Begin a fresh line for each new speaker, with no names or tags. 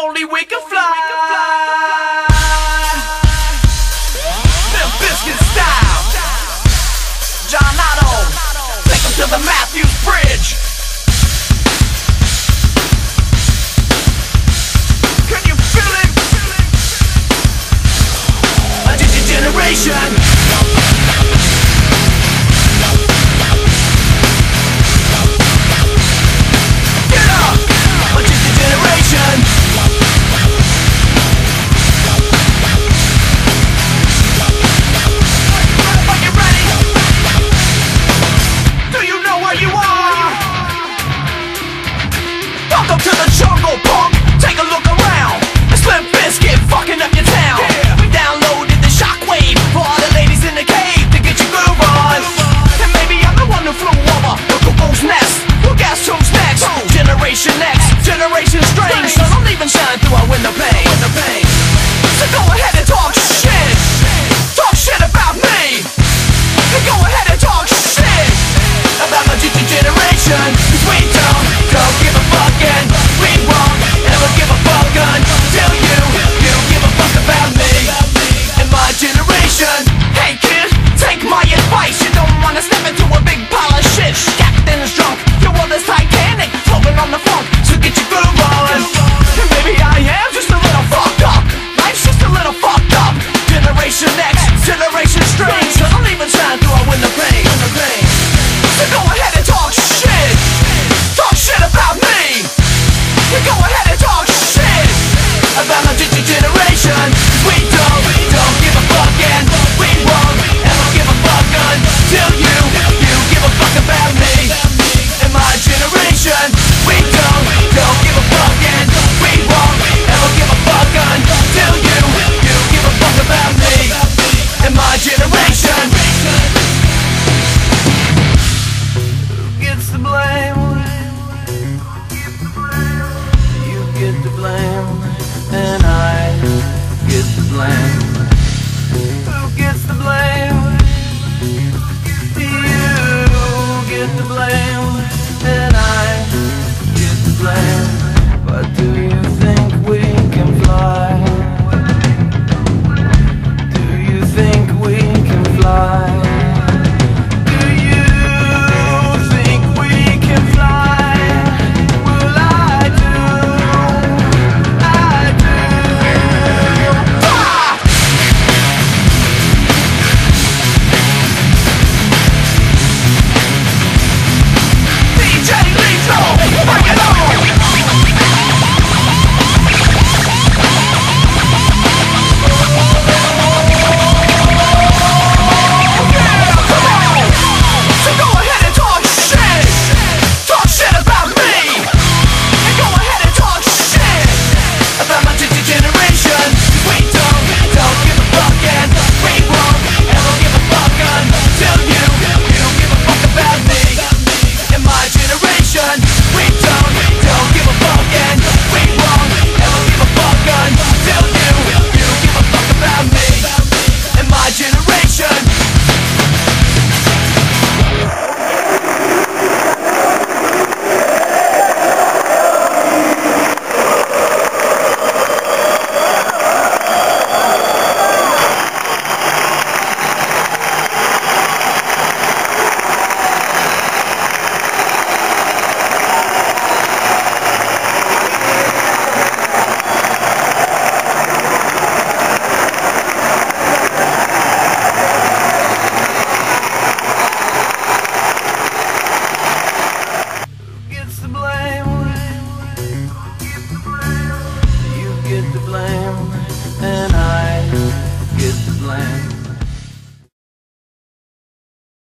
only we can fly. Bill Biscuit style. John Otto. Take him to the Matthews Bridge. Can you feel it? A digital generation. your neck Who gets the blame? You get the blame, and I blame, and I.